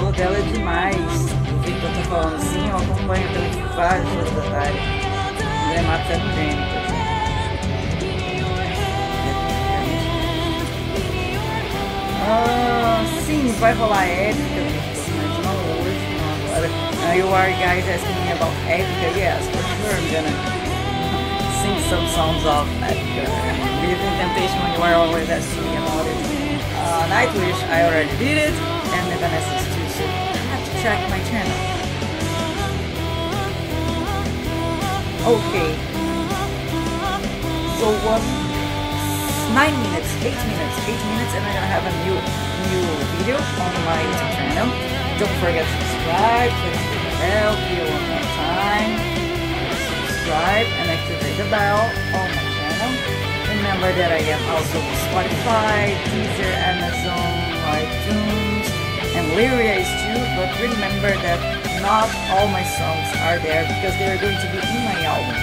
falo dela demais. O que eu tô falando assim, eu acompanho da é. Ah, sim, vai rolar Epica, mas não hoje, não agora. Uh, you are guys asking me about Epica? Yes, for sure I'm gonna sing some songs of. Within Temptation you are always asking me about it. Uh, Nightwish, I already did it, and Evanescence check my channel. Okay. So one nine minutes, eight minutes, eight minutes, and gonna have a new new video on my YouTube channel. Don't forget to subscribe, the bell here one more time. Subscribe and activate the bell on my channel. Remember that I am also Spotify, Deezer, Amazon, iTunes, and Lyria is too. But remember that not all my songs are there because they are going to be in my album.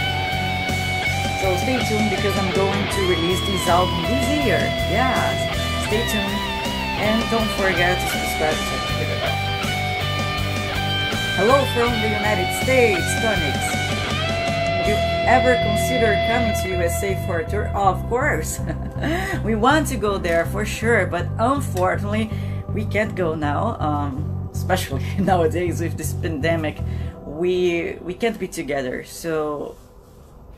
So stay tuned because I'm going to release this album this year. Yes, stay tuned and don't forget to subscribe to the bell. Hello from the United States. Have you ever consider coming to USA for a tour? Of course. we want to go there for sure, but unfortunately, we can't go now. Um, especially nowadays with this pandemic, we we can't be together. So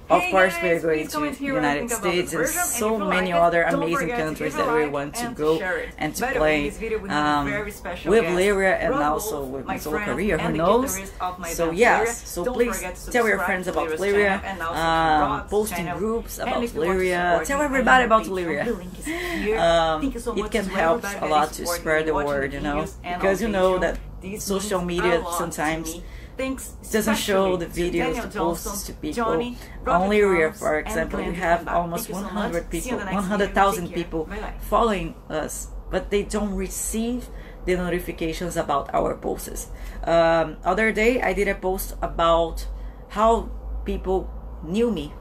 of Hey course, guys, we're going to you United States and so many like other don't amazing countries that we want to go and to the play in um, a very special with Lyria and also with my solo career. Who knows? guitarist of my So yes, so please tell your friends about Lyria, um, Rob's posting groups about if you want to Lyria. Tell everybody about Lyria. The link is here. Um, Thank you so it can help a lot to spread the word, you know, because you know that social media sometimes me. Thanks doesn't show the videos, Daniel the posts to people. Johnny, On Robert Lyria, for example, we have almost Thank you so 100 much. See you people, in the next video. 100,000 people following us, but they don't receive the notifications about our posts. Um, other day, I did a post about how people knew me.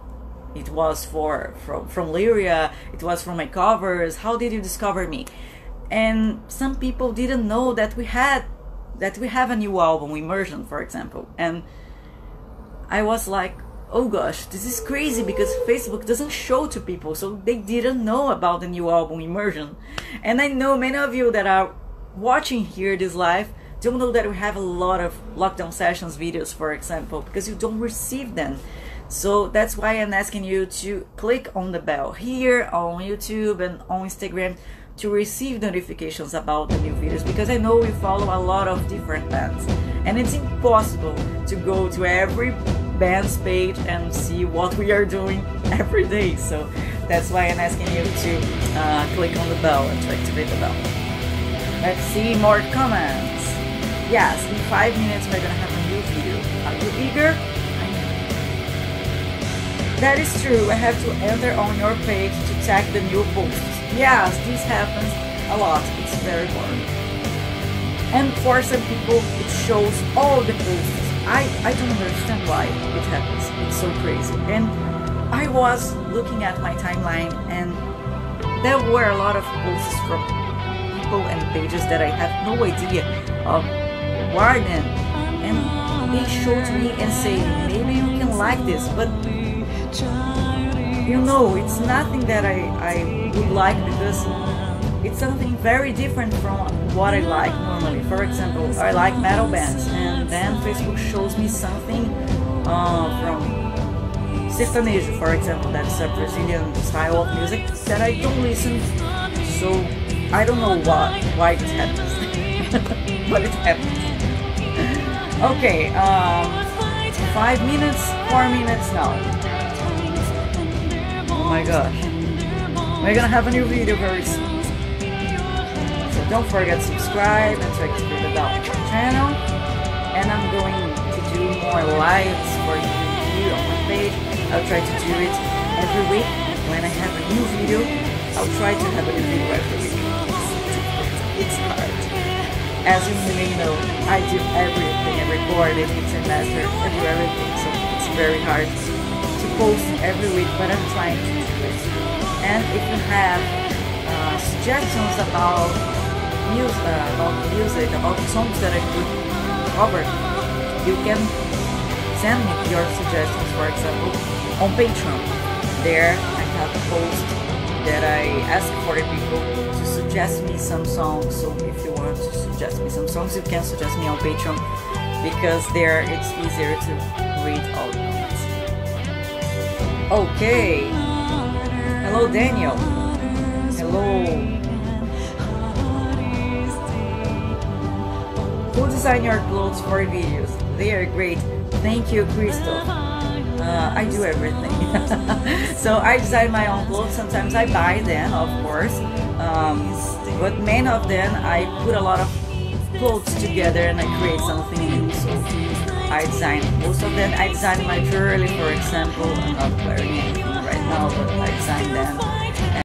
It was for from from Lyria. It was from my covers. How did you discover me? And some people didn't know that we had that we have a new album, Immersion, for example. And I was like, oh gosh, this is crazy because Facebook doesn't show to people, so they didn't know about the new album Immersion. And I know many of you that are watching here this live don't know that we have a lot of lockdown sessions videos, for example, because you don't receive them. So that's why I'm asking you to click on the bell here on YouTube and on Instagram to receive notifications about the new videos because I know we follow a lot of different bands and it's impossible to go to every band's page and see what we are doing every day. So that's why I'm asking you to uh, click on the bell and to activate the bell. Let's see more comments. Yes, in five minutes we're gonna have a new video. Are you eager? That is true. I have to enter on your page to check the new posts. Yes, this happens a lot. It's very boring. And for some people, it shows all the posts. I, I don't understand why it happens. It's so crazy. And I was looking at my timeline, and there were a lot of posts from people and pages that I have no idea of why them. And they show to me and say, maybe you can like this, but you know, it's nothing that I, I would like because it's something very different from what I like normally. For example, I like metal bands, and then Facebook shows me something uh, from sertanejo, for example, that's a Brazilian style of music that I don't listen. So I don't know why why it happens, but it happens. Okay, um, five minutes, four minutes now. Oh my gosh. We're gonna have a new video very soon. So don't forget to subscribe and to activate the bell on my channel. And I'm going to do more lives for you on my page. I'll try to do it every week. When I have a new video, I'll try to have a new video every week. It's hard. As you may know, I do everything. I record it, mix and master, I do everything. So it's very hard to post every week, but I'm trying to do it. And if you have uh, suggestions about music, uh, about music, about songs that I could cover, you can send me your suggestions. For example, on Patreon, there I have a post that I ask for the people to suggest me some songs. So if you want to suggest me some songs, you can suggest me on Patreon because there it's easier to read all. Okay. Hello, Daniel. Hello. Who design your clothes for videos? They are great. Thank you, Crystal. Uh, I do everything. so I design my own clothes. Sometimes I buy them, of course. Um, but many of them, I put a lot of clothes together and I create something new. So I design most of them. I design my jewelry, for example. I'm not wearing anything right now, but I design them